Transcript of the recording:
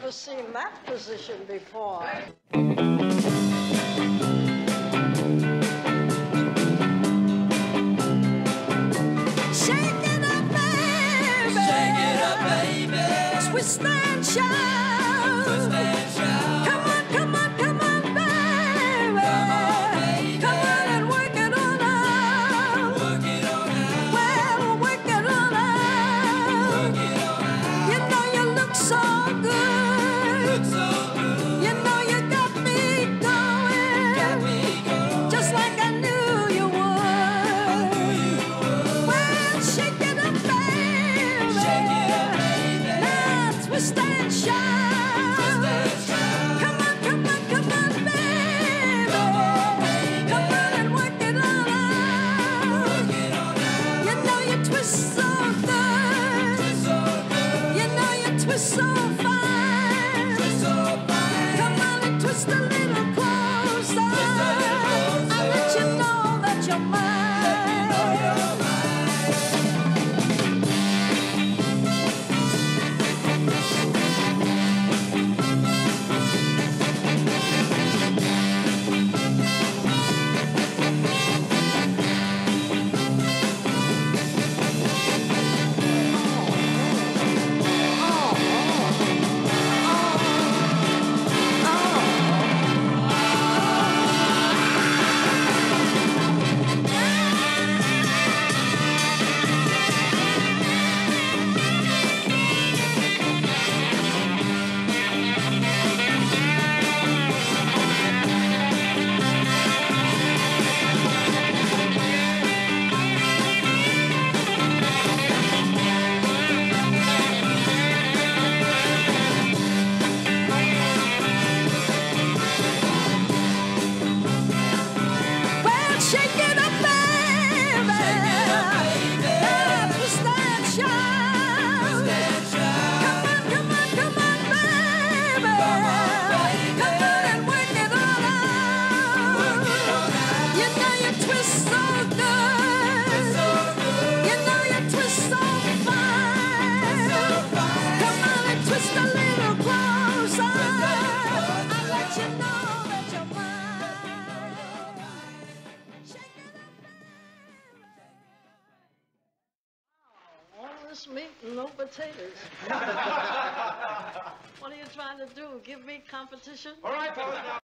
never seen that position before. Shake it up, baby. Shake it up, baby. Twist and shout. Twist and shout. Stand, shout. Come on, come on, come on, baby. Come on and work it all out. You know you twist so good. You know you twist so. Shake it! just meat and no potatoes. what are you trying to do? Give me competition? All right, fellas.